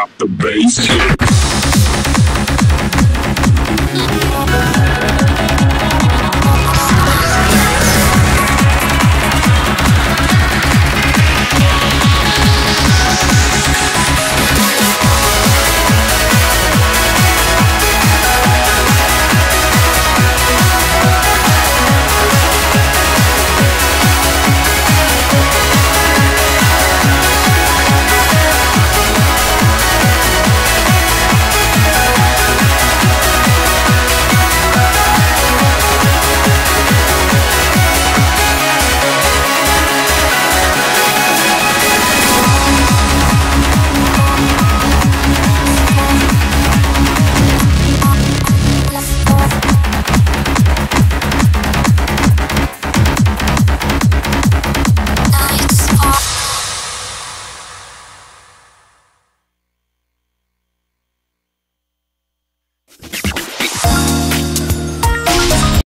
drop the bass.